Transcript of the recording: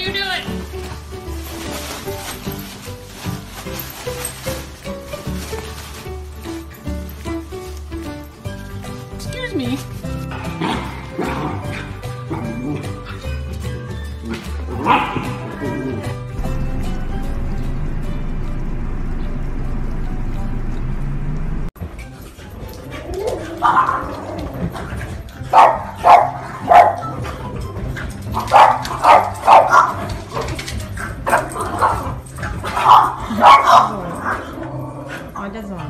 you doing? Excuse me. Ah! 叫什么？